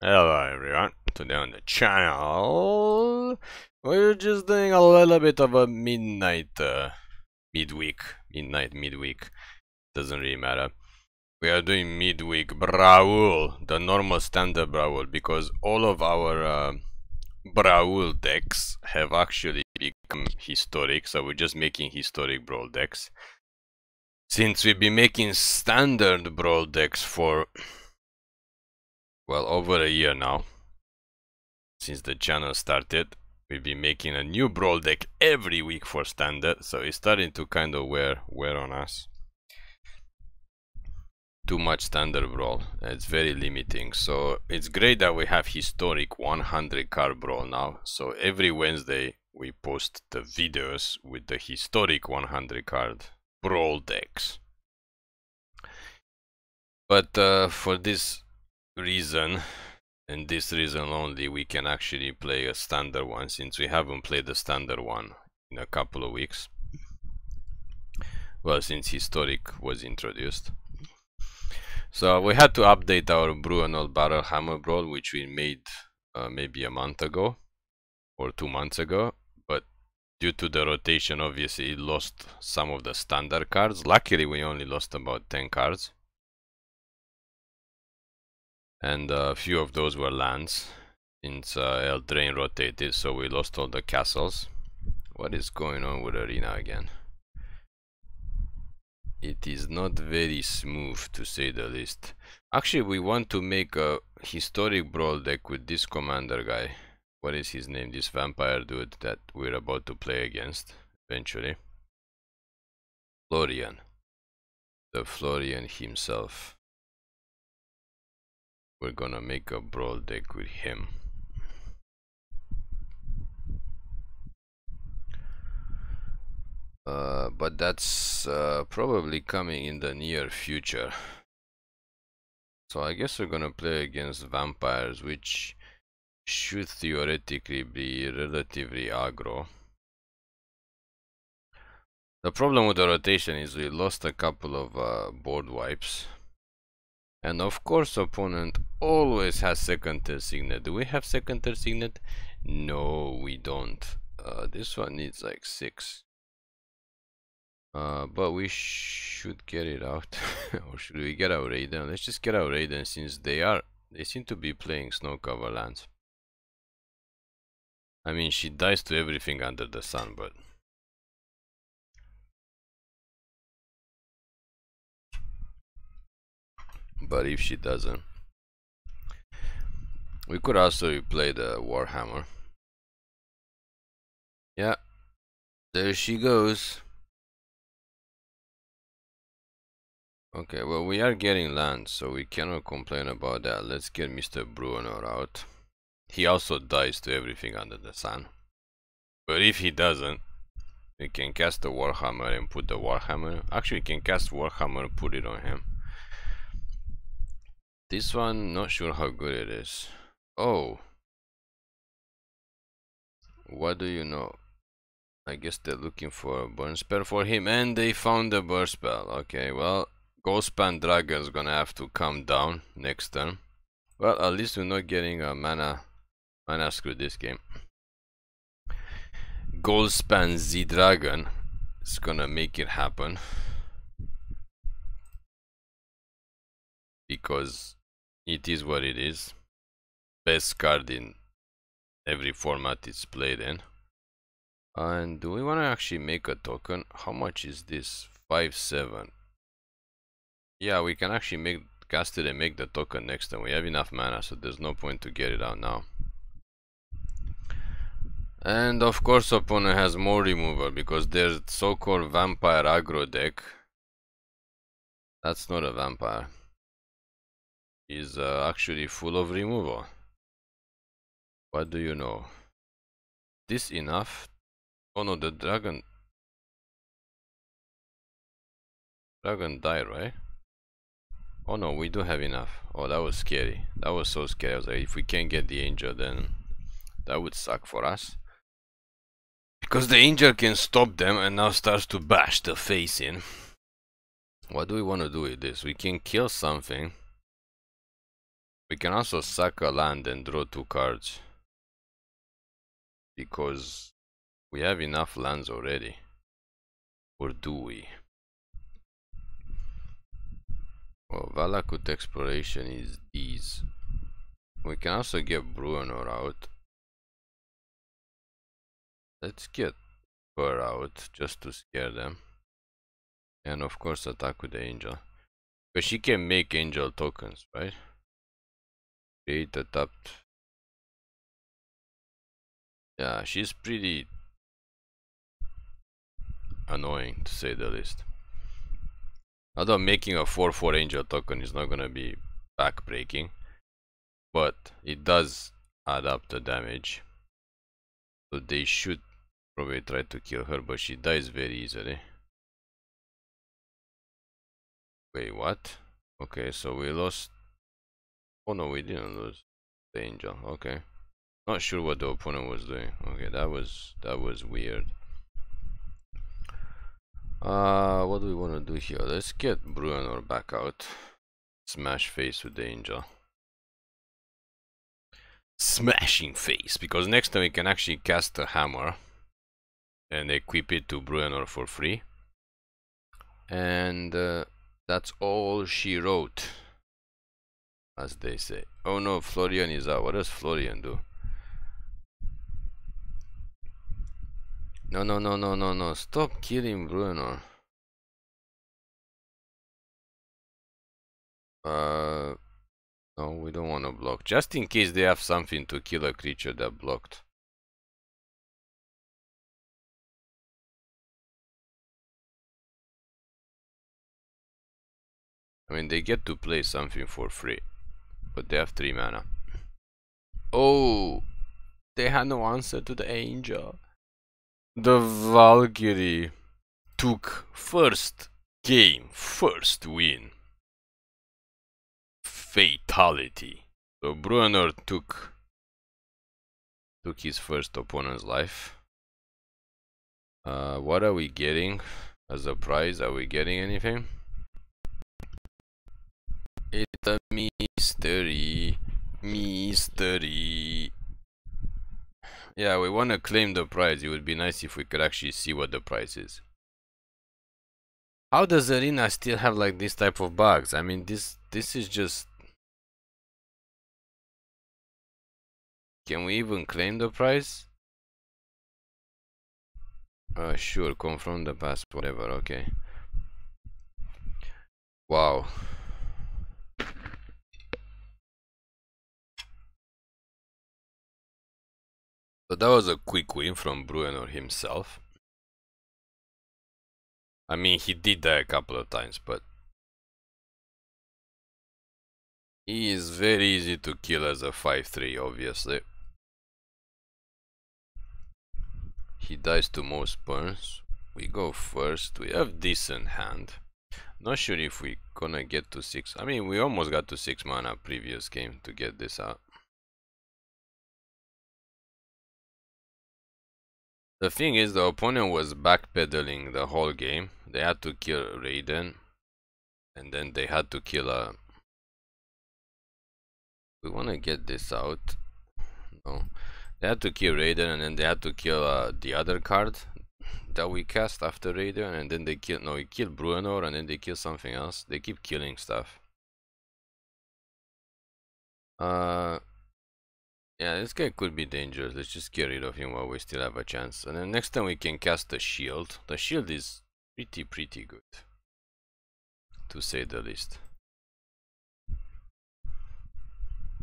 Hello everyone, today on the channel, we're just doing a little bit of a midnight, uh, midweek, midnight, midweek, doesn't really matter. We are doing midweek Brawl, the normal standard Brawl, because all of our uh, Brawl decks have actually become historic, so we're just making historic Brawl decks. Since we've been making standard Brawl decks for well over a year now since the channel started we've been making a new brawl deck every week for standard so it's starting to kind of wear wear on us. Too much standard brawl it's very limiting so it's great that we have historic 100 card brawl now so every wednesday we post the videos with the historic 100 card brawl decks. But uh, for this reason and this reason only we can actually play a standard one since we haven't played the standard one in a couple of weeks. Well since historic was introduced. So we had to update our Bruenor Battlehammer Brawl which we made uh, maybe a month ago or two months ago but due to the rotation obviously it lost some of the standard cards. Luckily we only lost about 10 cards and a few of those were lands. Since uh, rotated so we lost all the castles. What is going on with arena again? It is not very smooth to say the least. Actually we want to make a historic brawl deck with this commander guy. What is his name? This vampire dude that we're about to play against eventually. Florian. The Florian himself we're gonna make a brawl deck with him. Uh, but that's uh, probably coming in the near future. So I guess we're gonna play against vampires, which should theoretically be relatively aggro. The problem with the rotation is we lost a couple of uh, board wipes. And of course opponent always has second tier signet. Do we have second tier signet? No, we don't. Uh, this one needs like 6. Uh, but we should get it out. or should we get our Reidane? Let's just get our Reidane since they are they seem to be playing snow cover lands. I mean she dies to everything under the sun, but but if she doesn't we could also play the Warhammer. Yeah there she goes. Okay well we are getting land so we cannot complain about that. Let's get Mr. Bruenor out. He also dies to everything under the sun. But if he doesn't we can cast the Warhammer and put the Warhammer. Actually we can cast Warhammer and put it on him this one, not sure how good it is. Oh. What do you know? I guess they're looking for a burn spell for him and they found a burn spell. Okay, well, Goldspan Dragon's gonna have to come down next turn. Well, at least we're not getting a mana, mana screw this game. Goldspan Z Dragon is gonna make it happen. Because it is what it is. Best card in every format it's played in. And do we want to actually make a token? How much is this? 5 7. Yeah, we can actually make cast it and make the token next time. We have enough mana, so there's no point to get it out now. And of course opponent has more removal because there's so-called vampire aggro deck. That's not a vampire is uh, actually full of removal. What do you know? This enough? Oh no, the dragon... Dragon died, right? Oh no, we do have enough. Oh, that was scary. That was so scary. I was like, if we can't get the angel, then that would suck for us. Because the angel can stop them and now starts to bash the face in. What do we want to do with this? We can kill something. We can also sack a land and draw two cards. Because we have enough lands already. Or do we? Well, Valakut exploration is these. We can also get Bruenor out. Let's get Burr out just to scare them. And of course attack with the angel. But she can make angel tokens, right? Create a tapped. Yeah, she's pretty annoying to say the least. Although making a 4-4 angel token is not gonna be backbreaking. But it does add up the damage. So they should probably try to kill her, but she dies very easily. Wait, what? Okay, so we lost... Oh no, we didn't lose the angel. Okay. Not sure what the opponent was doing. Okay, that was that was weird. Uh, what do we want to do here? Let's get Bruenor back out. Smash face with the angel. Smashing face, because next time we can actually cast a hammer and equip it to Bruenor for free. And uh, that's all she wrote, as they say. Oh no, Florian is out. What does Florian do? No, no, no, no, no, no. Stop killing Bruno. Uh, no, we don't want to block. Just in case they have something to kill a creature that blocked. I mean, they get to play something for free. But they have 3 mana. Oh! They had no answer to the angel. The Valkyrie took first game, first win. Fatality. So Bruenor took took his first opponent's life. Uh, what are we getting as a prize? Are we getting anything? It's a mystery, mystery. Yeah, we want to claim the prize. It would be nice if we could actually see what the price is. How does Arena still have like this type of bugs? I mean, this this is just... Can we even claim the prize? Uh, sure, confront the past, whatever, okay. Wow. So that was a quick win from Bruenor himself. I mean, he did that a couple of times, but he is very easy to kill as a 5-3, obviously. He dies to most burns. We go first. We have decent hand. Not sure if we gonna get to 6. I mean, we almost got to 6 mana previous game to get this out. The thing is, the opponent was backpedaling the whole game. They had to kill Reidane. And then they had to kill a... We want to get this out. No. They had to kill Reidane and then they had to kill uh, the other card that we cast after Reidane. And then they kill... No, we killed Bruenor and then they kill something else. They keep killing stuff. Uh, yeah, this guy could be dangerous. Let's just get rid of him while we still have a chance. And then next time we can cast the shield. The shield is pretty, pretty good. To say the least.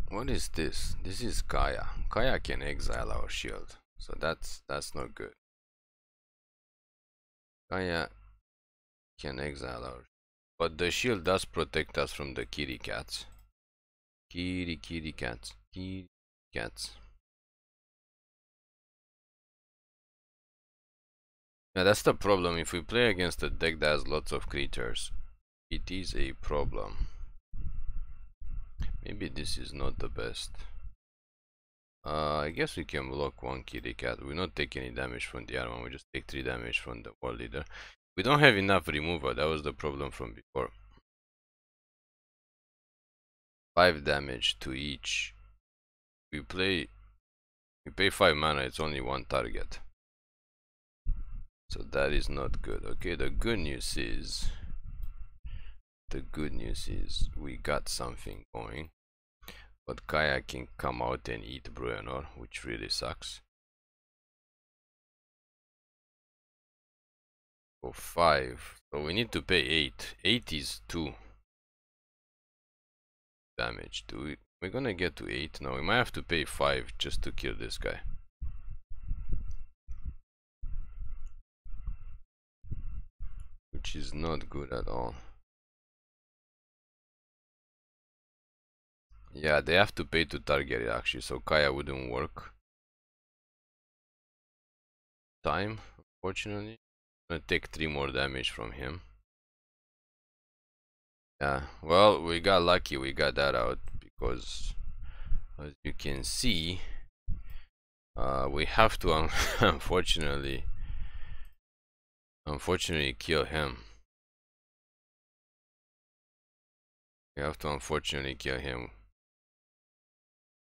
What is this? This is Kaya. Kaya can exile our shield. So that's that's not good. Kaya can exile our but the shield does protect us from the kitty cats. Kitty kitty cats. Kitty gets. Yeah, that's the problem. If we play against a deck that has lots of creatures, it is a problem. Maybe this is not the best. Uh, I guess we can block one kitty cat. We not take any damage from the other one. We just take 3 damage from the world leader. We don't have enough removal. That was the problem from before. 5 damage to each. We play you pay 5 mana, it's only one target. So that is not good. Okay, the good news is the good news is we got something going. But Kaya can come out and eat Bruenor, which really sucks. For 5. So we need to pay 8. 8 is 2 damage. Do we, we're gonna get to 8 now. We might have to pay 5 just to kill this guy. Which is not good at all. Yeah, they have to pay to target it actually, so Kaya wouldn't work. Time, unfortunately. I'm gonna take 3 more damage from him. Yeah, well, we got lucky we got that out because as you can see, uh, we have to un unfortunately, unfortunately kill him. We have to unfortunately kill him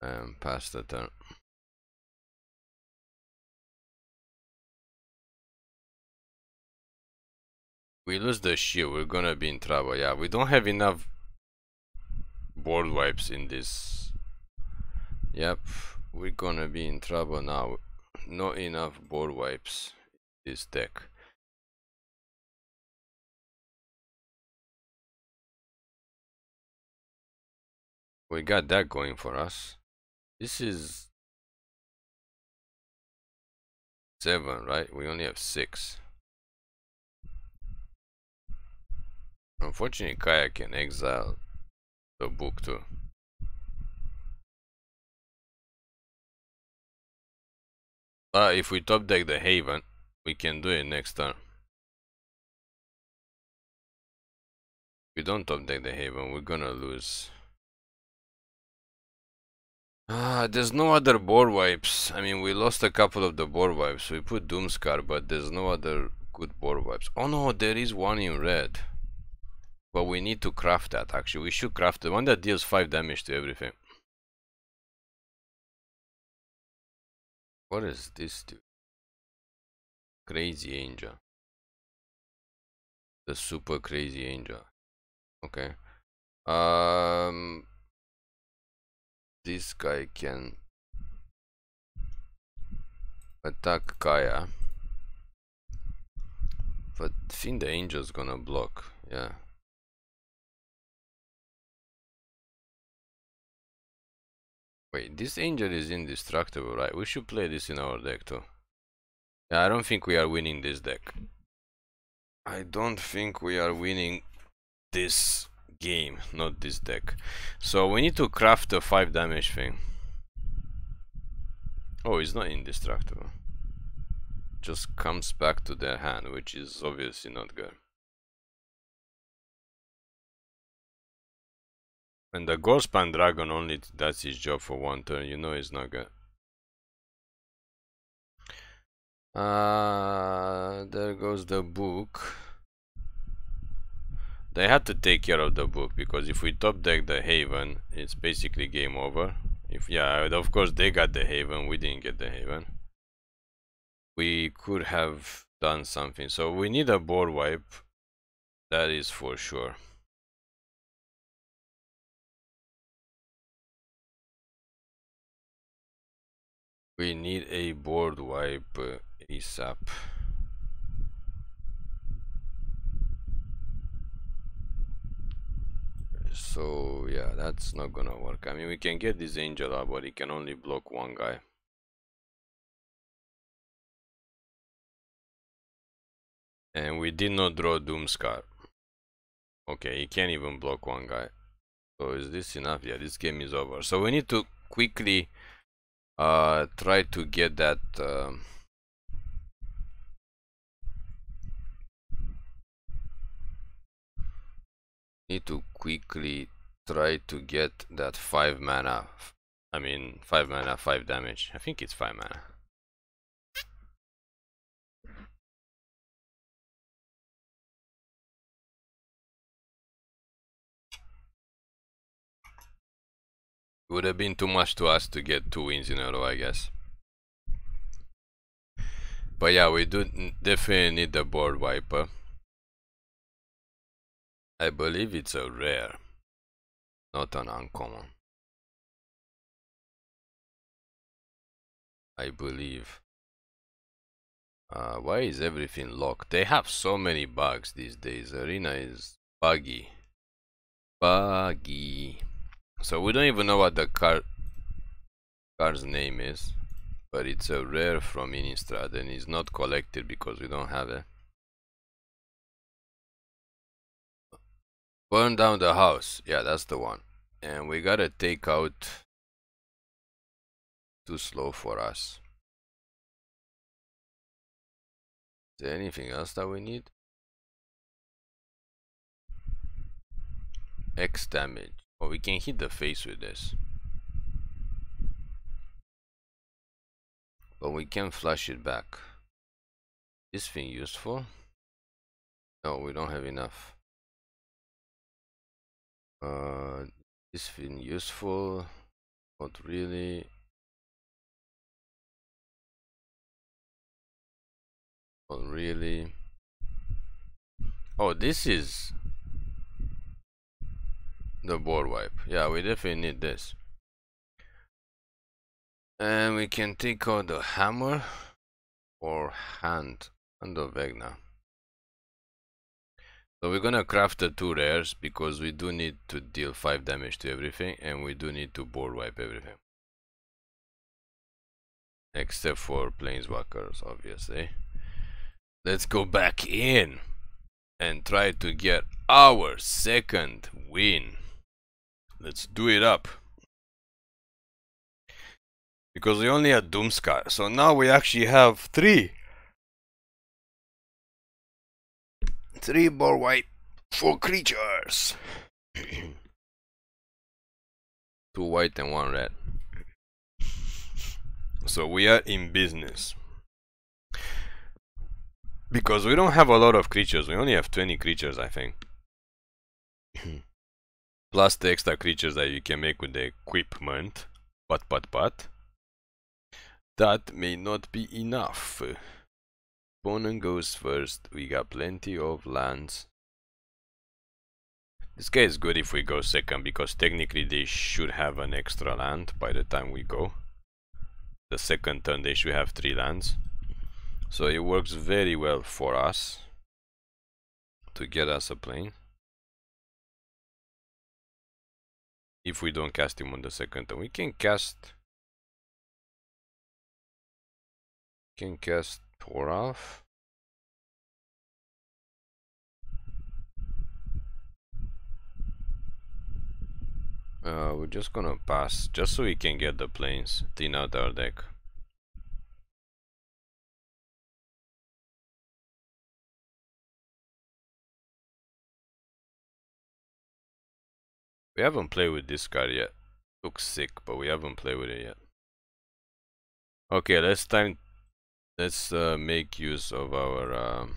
and pass the turn. We lose the shield, we're gonna be in trouble. Yeah, we don't have enough board wipes in this. Yep, we're gonna be in trouble now. Not enough board wipes in this deck. We got that going for us. This is seven, right? We only have six. Unfortunately, Kaya can exile the book too. But if we top deck the Haven, we can do it next turn. If we don't top deck the Haven, we're gonna lose. Ah, there's no other board wipes. I mean, we lost a couple of the board wipes. We put Doomskar, but there's no other good board wipes. Oh no, there is one in red. But we need to craft that actually. We should craft the one that deals 5 damage to everything. What is this dude? Crazy Angel. The super crazy angel. Okay. Um this guy can attack Kaya. But I think the angel's gonna block, yeah. Wait, this angel is indestructible, right? We should play this in our deck too. I don't think we are winning this deck. I don't think we are winning this game, not this deck. So we need to craft a 5 damage thing. Oh, it's not indestructible. Just comes back to their hand, which is obviously not good. And the Goldspan Dragon only does his job for one turn, you know it's not good. Uh, there goes the book. They had to take care of the book because if we top deck the Haven, it's basically game over. If yeah, of course they got the Haven, we didn't get the Haven. We could have done something. So we need a board wipe. That is for sure. We need a board wipe ASAP. So yeah, that's not gonna work. I mean, we can get this angel up, but he can only block one guy. And we did not draw Doomskar. Okay, he can't even block one guy. So is this enough? Yeah, this game is over. So we need to quickly uh, try to get that uh, need to quickly try to get that 5 mana I mean 5 mana 5 damage. I think it's 5 mana Would have been too much to us to get two wins in a row, I guess. But yeah, we do definitely need the board wiper. I believe it's a rare, not an uncommon. I believe. Uh, why is everything locked? They have so many bugs these days. Arena is buggy. Buggy. So we don't even know what the car car's name is. But it's a rare from Innistrad and it's not collected because we don't have it. Burn down the house. Yeah, that's the one. And we gotta take out... Too slow for us. Is there anything else that we need? X damage. Oh, we can hit the face with this. But we can flash it back. This thing useful? No, we don't have enough. Uh, this thing useful? Not really. Not really. Oh, this is the board wipe. Yeah, we definitely need this. And we can take out the hammer or hand and the Vegna. So we're gonna craft the two rares because we do need to deal 5 damage to everything and we do need to board wipe everything. Except for planeswalkers obviously. Let's go back in and try to get our second win. Let's do it up because we only had Doomskar. So now we actually have three. Three more white, four creatures. Two white and one red. So we are in business. Because we don't have a lot of creatures, we only have 20 creatures I think. Plus the extra creatures that you can make with the equipment. But, but, but. That may not be enough. Opponent goes first. We got plenty of lands. This guy is good if we go second because technically they should have an extra land by the time we go. The second turn they should have three lands. So it works very well for us to get us a plane. If we don't cast him on the second turn, we can cast can cast Toralf. Uh, we're just gonna pass, just so we can get the planes, thin out our deck. We haven't played with this card yet. Looks sick, but we haven't played with it yet. Okay, let's time let's uh, make use of our um,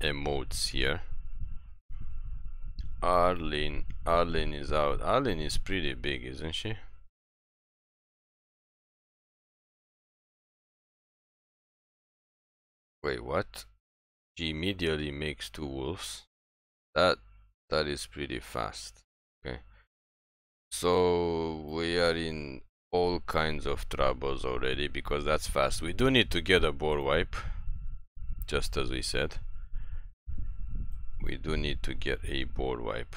emotes here. Arlinn Arlinn is out. Arlinn is pretty big isn't she? Wait what? She immediately makes two wolves. That that is pretty fast okay so we are in all kinds of troubles already because that's fast. We do need to get a board wipe, just as we said. We do need to get a board wipe.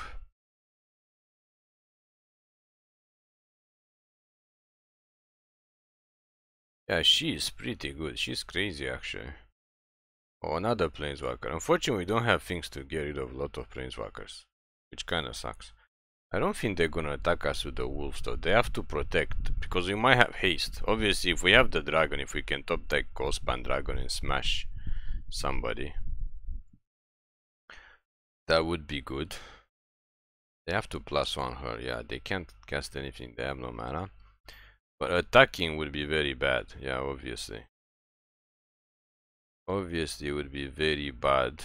Yeah, she is pretty good. She's crazy actually. Oh, another planeswalker. Unfortunately, we don't have things to get rid of a lot of planeswalkers, which kind of sucks. I don't think they're gonna attack us with the wolves though. They have to protect because we might have haste. Obviously, if we have the dragon, if we can top deck Goldspan Dragon and smash somebody, that would be good. They have to plus one her. Yeah, they can't cast anything. They have no mana. But attacking would be very bad. Yeah, obviously. Obviously, it would be very bad.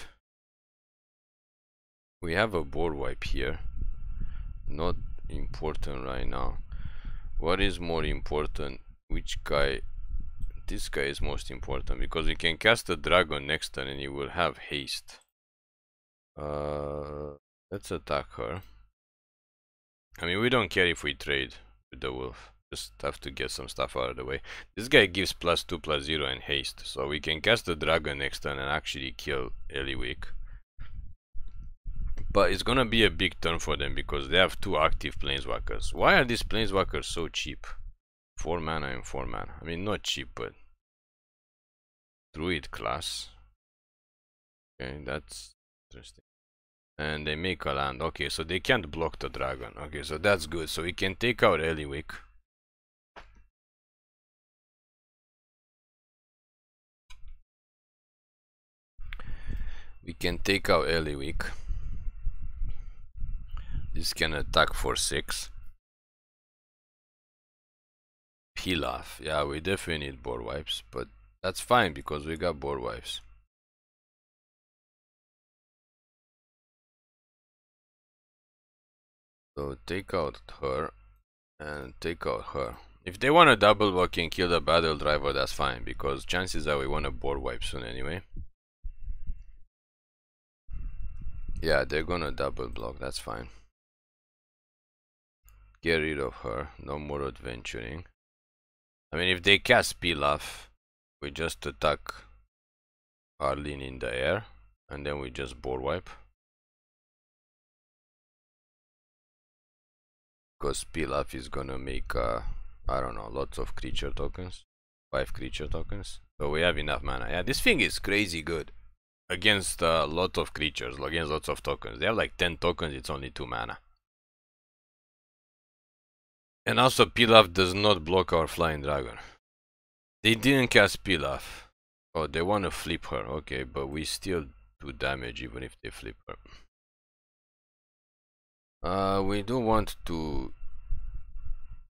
We have a board wipe here not important right now? What is more important? Which guy? This guy is most important because we can cast a dragon next turn and he will have haste. Uh, let's attack her. I mean, we don't care if we trade with the wolf. Just have to get some stuff out of the way. This guy gives plus 2 plus 0 and haste. So we can cast the dragon next turn and actually kill Ellywick. But it's gonna be a big turn for them because they have two active planeswalkers. Why are these planeswalkers so cheap? 4 mana and 4 mana. I mean, not cheap, but... Druid class. Okay, that's interesting. And they make a land. Okay, so they can't block the dragon. Okay, so that's good. So we can take out Ellywick. We can take out Ellywick. This can attack for 6. Pilaf. Yeah, we definitely need board wipes, but that's fine because we got board wipes. So take out her and take out her. If they want to double walk and kill the battle driver, that's fine because chances are we want to board wipe soon anyway. Yeah, they're gonna double block, that's fine. Get rid of her, no more adventuring. I mean, if they cast Pilaf, we just attack Arlinn in the air, and then we just board wipe. Because Pilaf is gonna make, uh, I don't know, lots of creature tokens. Five creature tokens. So we have enough mana. Yeah, this thing is crazy good against a lot of creatures, against lots of tokens. They have like 10 tokens, it's only 2 mana. And also Pilaf does not block our flying dragon. They didn't cast Pilaf. Oh, they want to flip her. Okay, but we still do damage even if they flip her. Uh, we do want to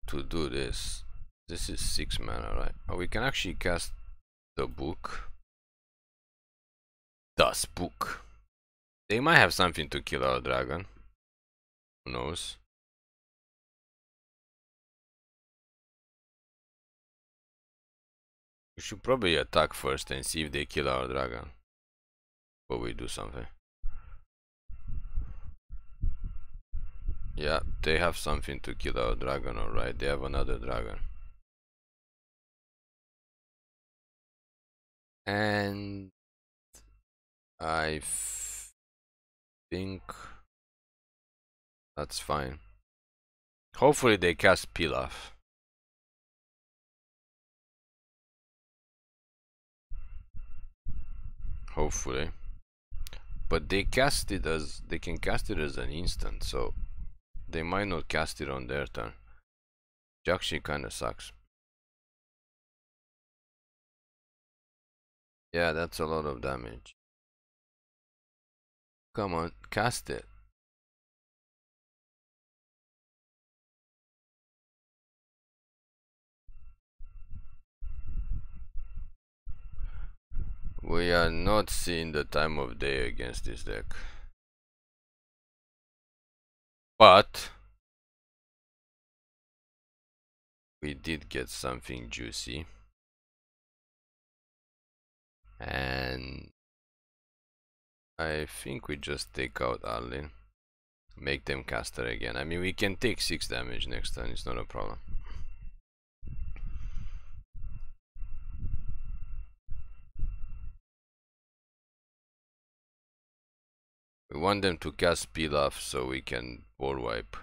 to do this. This is 6 mana, right? Oh, we can actually cast the book. Das book. They might have something to kill our dragon. Who knows? We should probably attack first and see if they kill our dragon. But we do something. Yeah, they have something to kill our dragon, alright. They have another dragon. And I think that's fine. Hopefully they cast Pilaf. Hopefully. But they cast it as they can cast it as an instant, so they might not cast it on their turn. Actually kinda sucks. Yeah, that's a lot of damage. Come on, cast it. We are not seeing the time of day against this deck. But we did get something juicy. And I think we just take out Arlinn. Make them caster again. I mean, we can take 6 damage next turn, it's not a problem. We want them to cast Pilaf so we can board wipe.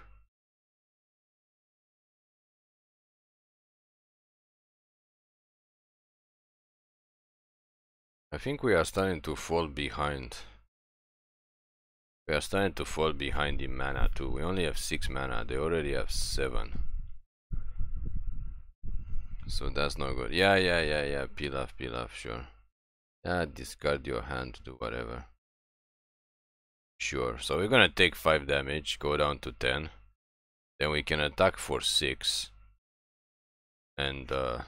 I think we are starting to fall behind. We are starting to fall behind in mana too. We only have 6 mana, they already have 7. So that's not good. Yeah, yeah, yeah, yeah, Pilaf, Pilaf, sure. Yeah, discard your hand, do whatever. Sure, so we're gonna take 5 damage, go down to 10. Then we can attack for 6. And uh,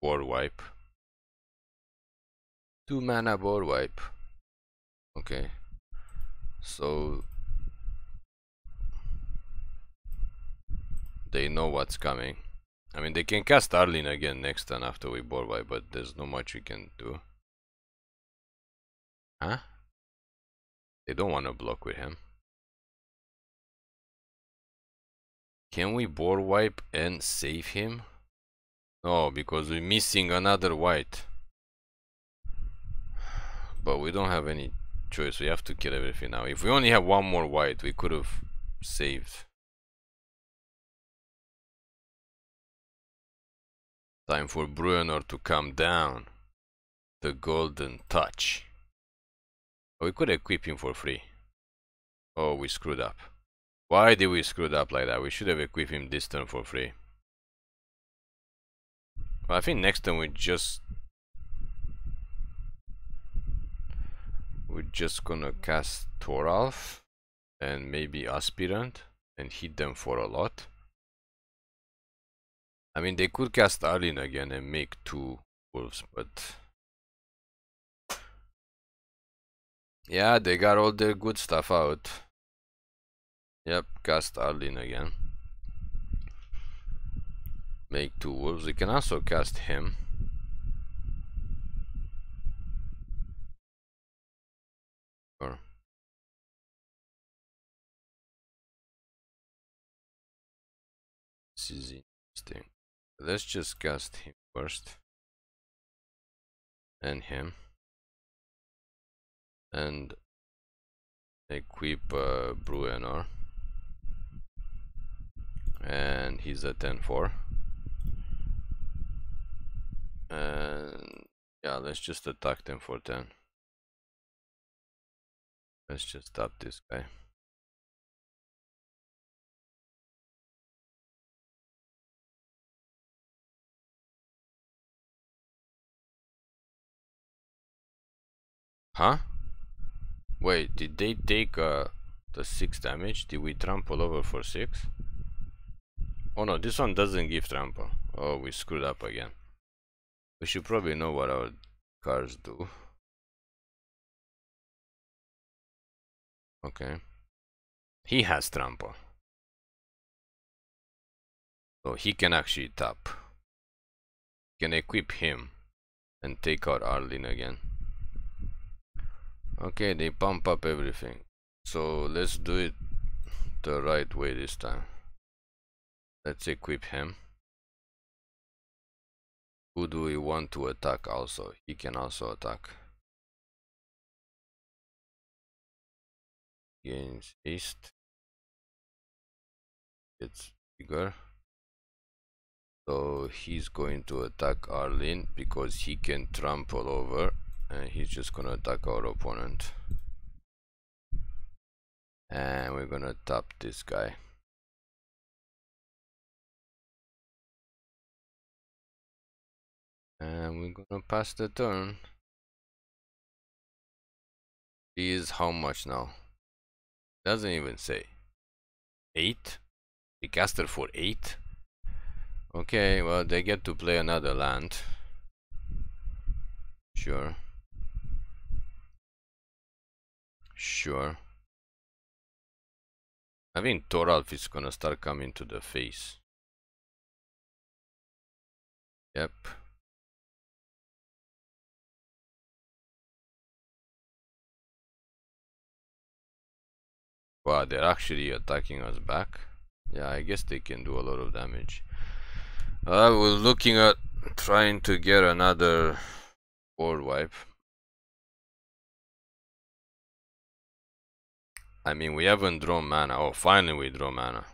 board wipe. 2 mana board wipe. Okay so they know what's coming. I mean, they can cast Arlinn again next turn after we board wipe, but there's not much we can do. Huh? They don't want to block with him. Can we board wipe and save him? No, because we're missing another white. But we don't have any choice. We have to kill everything now. If we only have one more white, we could have saved. Time for Bruenor to come down. The golden touch. We could equip him for free. Oh, we screwed up. Why did we screw up like that? We should have equipped him this turn for free. Well, I think next turn we just... We're just gonna cast Toralf and maybe Aspirant and hit them for a lot. I mean, they could cast Arlinn again and make two wolves, but... Yeah, they got all their good stuff out. Yep, cast Arlinn again. Make two wolves. We can also cast him. Is interesting. Let's just cast him first. And him. And equip uh, Bruenor and he's a 10-4 and yeah let's just attack them for 10 let's just stop this guy Huh? Wait, did they take uh, the 6 damage? Did we trample over for 6? Oh no, this one doesn't give trample. Oh, we screwed up again. We should probably know what our cars do. Okay. He has trample. So he can actually tap. Can equip him and take out Arlinn again. Okay, they pump up everything. So let's do it the right way this time. Let's equip him. Who do we want to attack also? He can also attack. Gains haste. It's bigger. So he's going to attack Arlinn because he can trample over and he's just gonna attack our opponent. And we're gonna tap this guy. And we're gonna pass the turn. He is how much now? Doesn't even say. 8? We caster for 8? Okay, well they get to play another land. Sure. Sure. I think Toralf is gonna start coming to the face. Yep. Wow, they're actually attacking us back. Yeah, I guess they can do a lot of damage. Uh, we're looking at trying to get another board wipe. I mean, we haven't drawn mana. Oh, finally we draw mana.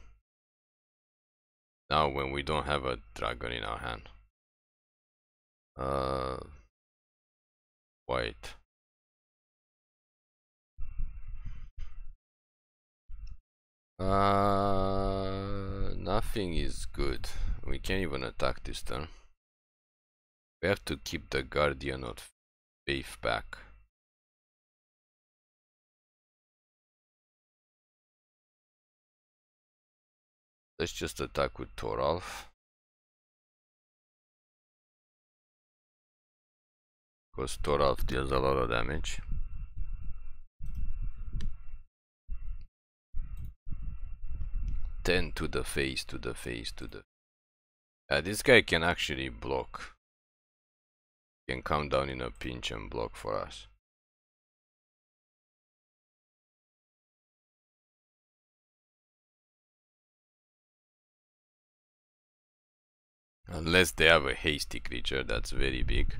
Now when we don't have a dragon in our hand. Uh, white. Uh, nothing is good. We can't even attack this turn. We have to keep the Guardian of Faith back. Let's just attack with Toralf. Because Toralf deals a lot of damage. 10 to the face, to the face, to the... Uh, this guy can actually block. Can come down in a pinch and block for us. Unless they have a hasty creature, that's very big.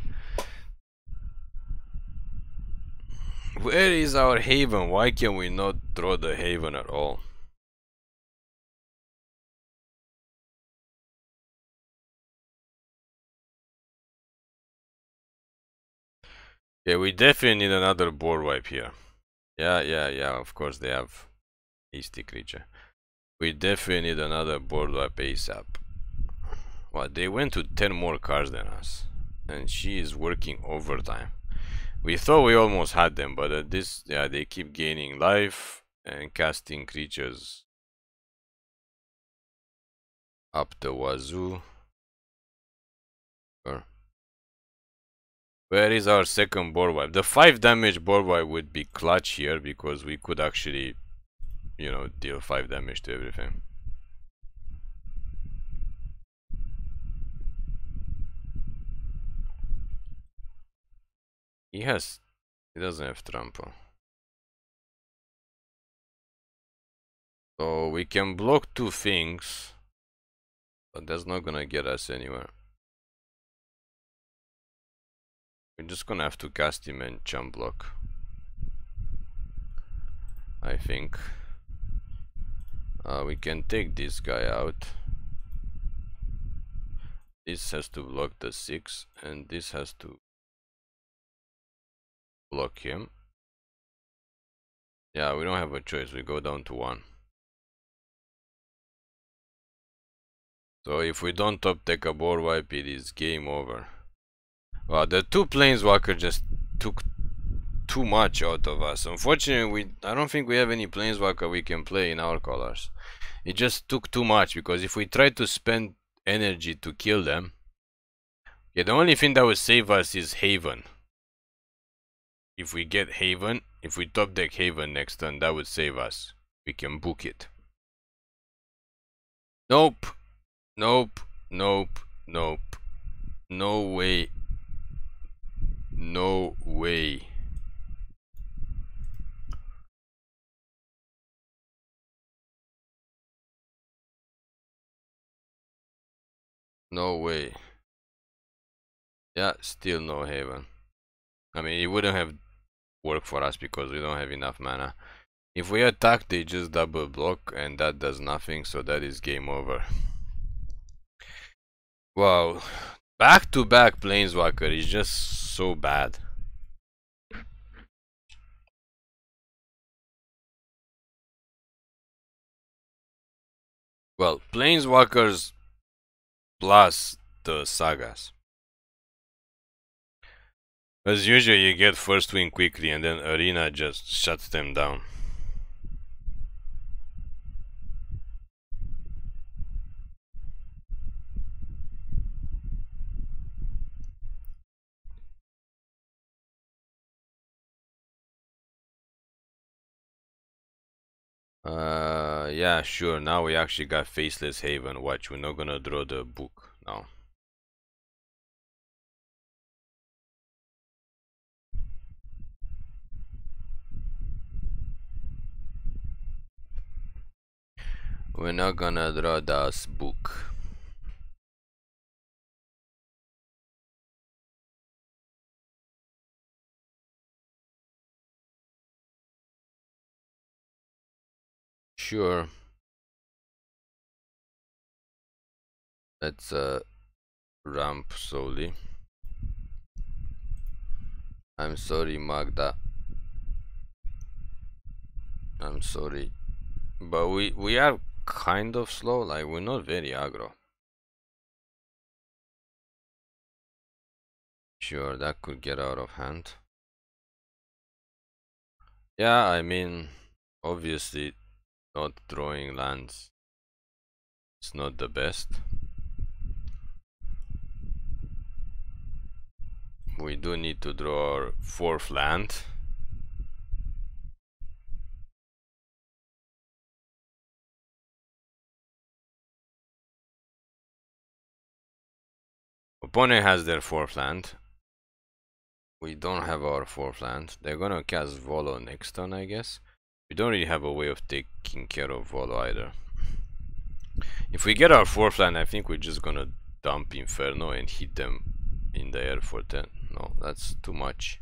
Where is our haven? Why can we not draw the haven at all? Yeah, we definitely need another board wipe here. Yeah, yeah, yeah, of course they have hasty creature. We definitely need another board wipe ASAP. What, they went to 10 more cards than us. And she is working overtime. We thought we almost had them, but at this, yeah, they keep gaining life and casting creatures up the wazoo. Where is our second board wipe? The 5 damage board wipe would be clutch here because we could actually, you know, deal 5 damage to everything. He has... He doesn't have trample. So we can block two things. But that's not gonna get us anywhere. We're just gonna have to cast him and jump block. I think. Uh, we can take this guy out. This has to block the 6 and this has to block him. Yeah, we don't have a choice. We go down to 1. So if we don't top take a board wipe, it is game over. Well, the two planeswalker just took too much out of us. Unfortunately, we I don't think we have any planeswalker we can play in our colors. It just took too much because if we try to spend energy to kill them, yeah, the only thing that would save us is Haven. If we get Haven, if we top deck Haven next turn, that would save us. We can book it. Nope. Nope. Nope. Nope. No way. No way. No way. Yeah, still no haven. I mean, it wouldn't have worked for us because we don't have enough mana. If we attack, they just double block and that does nothing, so that is game over. Wow. Back to back Planeswalker is just so bad. Well, Planeswalkers plus the sagas. As usual, you get first win quickly and then Arena just shuts them down. Uh, yeah, sure. Now we actually got Faceless Haven. Watch, we're not gonna draw the book now. We're not gonna draw this book. Sure. Let's uh, ramp slowly. I'm sorry, Magda. I'm sorry. But we, we are kind of slow, like we're not very aggro. Sure, that could get out of hand. Yeah, I mean, obviously not drawing lands it's not the best. We do need to draw our fourth land. Opponent has their fourth land. We don't have our fourth land. They're gonna cast Volo next turn, I guess. We don't really have a way of taking care of Volo either. If we get our fourth land, I think we're just gonna dump Inferno and hit them in the air for 10. No, that's too much.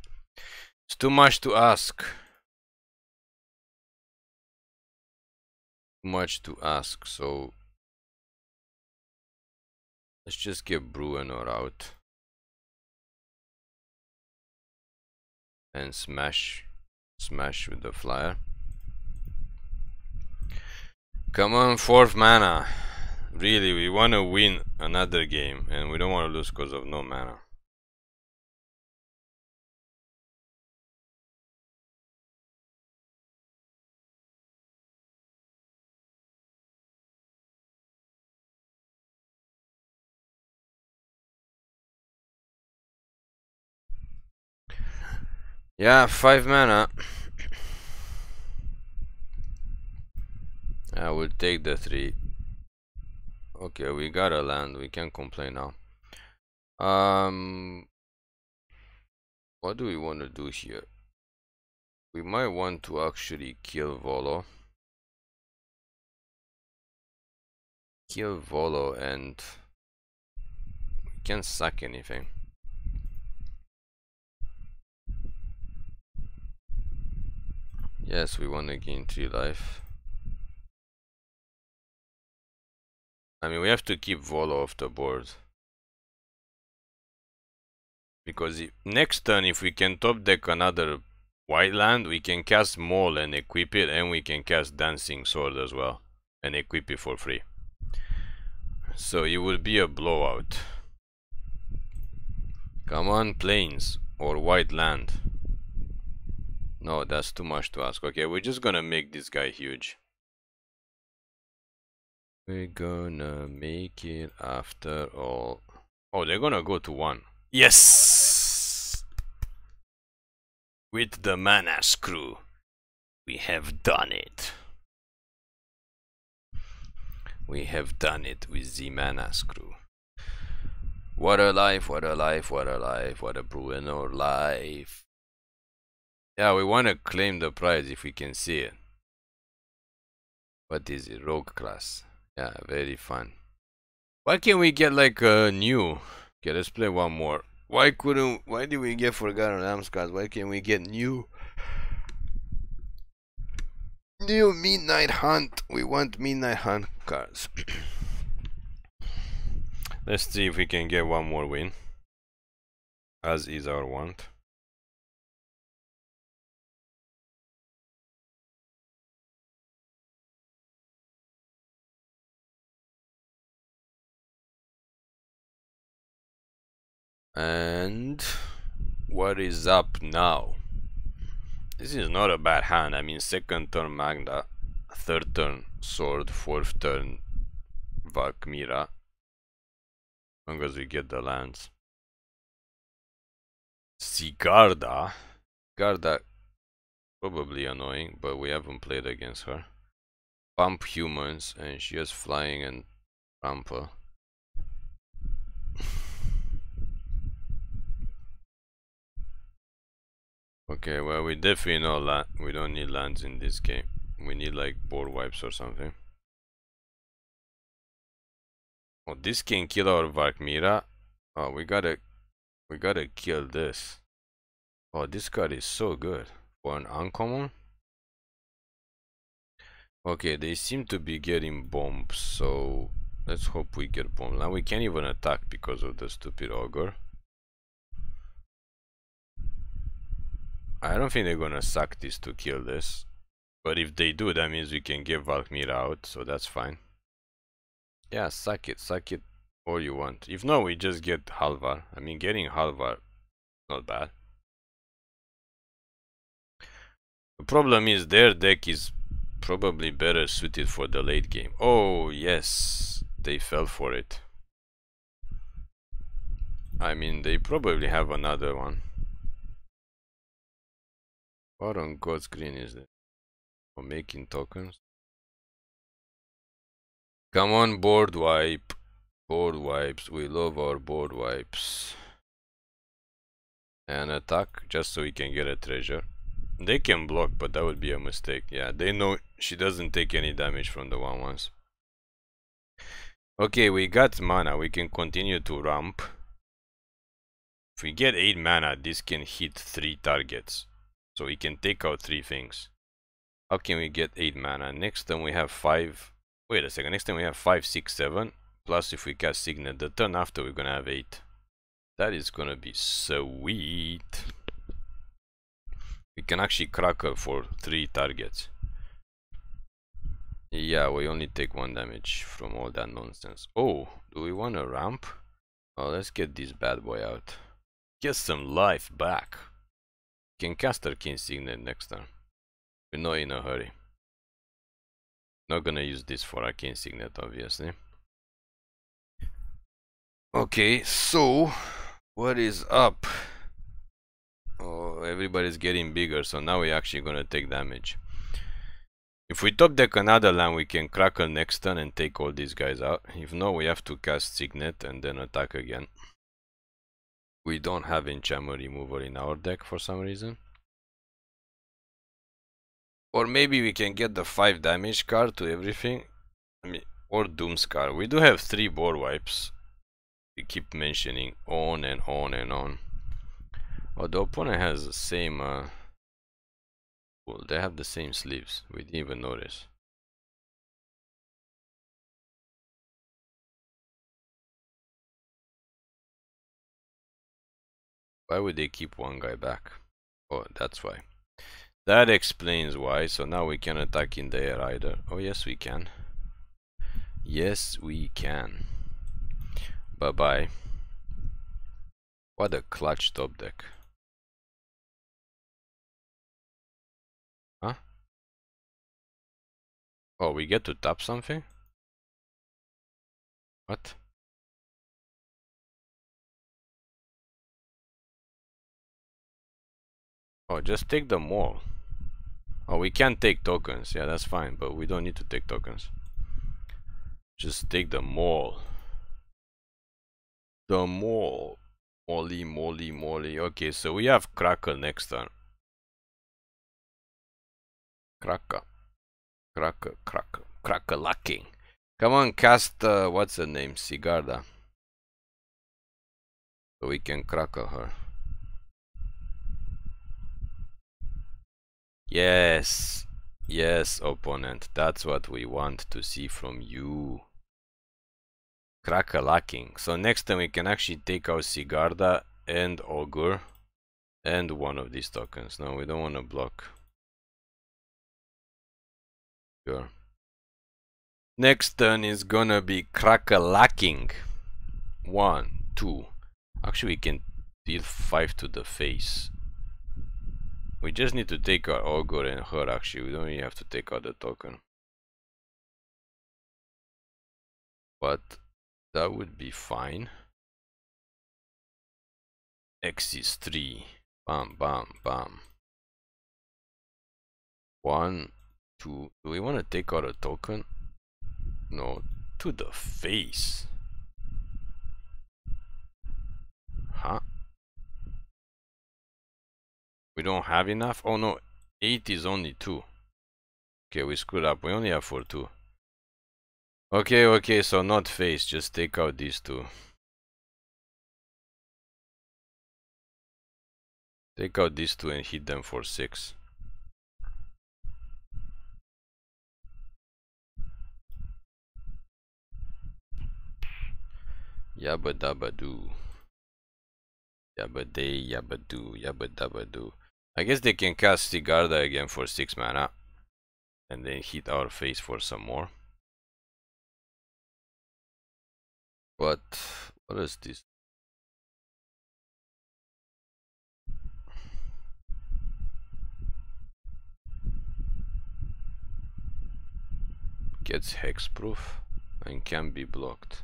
It's too much to ask. Too much to ask, so let's just get Bruenor out. And smash smash with the flyer. Come on, fourth mana. Really, we want to win another game and we don't want to lose because of no mana. Yeah, five mana. I will take the three. Okay, we got a land. We can't complain now. Um, what do we want to do here? We might want to actually kill Volo. Kill Volo and we can't suck anything. Yes, we want to gain 3 life. I mean, we have to keep Volo off the board. Because if, next turn, if we can top deck another white land, we can cast Maul and equip it, and we can cast Dancing Sword as well, and equip it for free. So it will be a blowout. Come on, plains or white land. No, that's too much to ask. Okay, we're just gonna make this guy huge. We're gonna make it after all. Oh, they're gonna go to one. Yes! With the mana screw, we have done it. We have done it with the mana screw. What a life, what a life, what a life, what a Bruenor life. Yeah, we want to claim the prize if we can see it. What is it? Rogue class. Yeah, very fun. Why can't we get like a new? Okay, let's play one more. Why couldn't? Why did we get Forgotten Realms cards? Why can't we get new? New Midnight Hunt. We want Midnight Hunt cards. let's see if we can get one more win. As is our want. And what is up now? This is not a bad hand. I mean, second turn Magda, third turn Sword, fourth turn Valkmira. As long as we get the lands. Sigarda. Garda, probably annoying, but we haven't played against her. Pump humans, and she has flying and trample. Okay, well we definitely know land. We don't need lands in this game. We need like board wipes or something. Oh, this can kill our Valkmira. Oh, we gotta, we gotta kill this. Oh, this card is so good for an uncommon. Okay, they seem to be getting bombs, so let's hope we get bombs. Now we can't even attack because of the stupid ogre. I don't think they're gonna suck this to kill this. But if they do, that means we can get Valkmir out, so that's fine. Yeah, suck it, suck it all you want. If not, we just get Halvar. I mean, getting Halvar, not bad. The problem is their deck is probably better suited for the late game. Oh, yes, they fell for it. I mean, they probably have another one. What on God's green is it? For making tokens? Come on, board wipe. Board wipes. We love our board wipes. And attack just so we can get a treasure. They can block, but that would be a mistake. Yeah, they know she doesn't take any damage from the one ones. Okay, we got mana. We can continue to ramp. If we get 8 mana, this can hit 3 targets. So we can take out 3 things. How can we get 8 mana? Next time we have 5. Wait a second. Next time we have five, six, seven. Plus if we cast Signet, the turn after we're gonna have 8. That is gonna be sweet. We can actually crack her for 3 targets. Yeah, we only take 1 damage from all that nonsense. Oh, do we want a ramp? Oh, let's get this bad boy out. Get some life back. Can cast our King Signet next time. We're not in a hurry. Not gonna use this for our King Signet, obviously. Okay, so what is up? Oh, everybody's getting bigger, so now we're actually gonna take damage. If we top deck another land, we can crackle next turn and take all these guys out. If not, we have to cast Signet and then attack again. We don't have enchantment removal in our deck for some reason. Or maybe we can get the 5 damage card to everything. I mean, or Doomskar. We do have 3 board wipes. We keep mentioning on and on and on. Oh, the opponent has the same... Uh, well, they have the same sleeves. We didn't even notice. Why would they keep one guy back? Oh, that's why. That explains why. So now we can attack in the air either. Oh, yes, we can. Yes, we can. Bye-bye. What a clutch top deck. Huh? Oh, we get to tap something? What? Oh, just take the Maul. Oh, we can take tokens. Yeah, that's fine, but we don't need to take tokens. Just take the Maul. The Maul. Molly, molly, molly. Okay, so we have Cracker next turn. Cracker. Cracker, cracker. Cracker lacking. Come on, cast, uh, what's her name? Sigarda. So we can cracker her. Yes. Yes, opponent. That's what we want to see from you. Cracker lacking. So next time we can actually take out Sigarda and Ogre and one of these tokens. No, we don't want to block. Sure. Next turn is gonna be Cracker lacking. One, two. Actually, we can deal five to the face. We just need to take our Ogre and her actually, we don't even have to take out the token. But that would be fine. X is 3. Bam, bam, bam. One, two. Do we want to take out a token? No, to the face. Huh? We don't have enough? Oh no, 8 is only 2. Okay, we screwed up. We only have 4 2. Okay, okay, so not face, just take out these two. Take out these two and hit them for 6. Yabba dabba doo. Yabba day, yabba doo, yabba dabba doo. I guess they can cast Sigarda again for 6 mana. And then hit our face for some more. But what is this? Gets hexproof and can be blocked.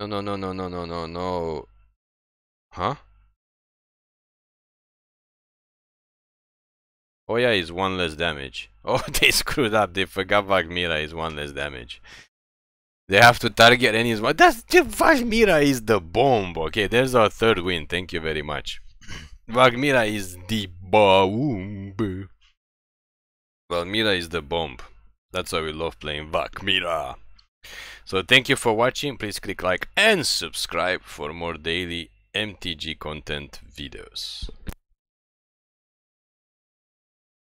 No, no, no, no, no, no, no, no. Huh? Oh yeah, it's one less damage. Oh, they screwed up. They forgot Valkmira is one less damage. They have to target any small. That's Vagmira is the bomb. Okay, there's our third win. Thank you very much. Vagmira is the bomb. Vagmira is the bomb. That's why we love playing Vagmira. So thank you for watching. Please click like and subscribe for more daily MTG content videos.